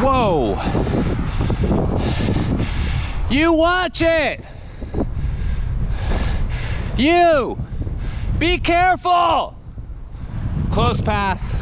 Whoa. You watch it. You. Be careful. Close pass.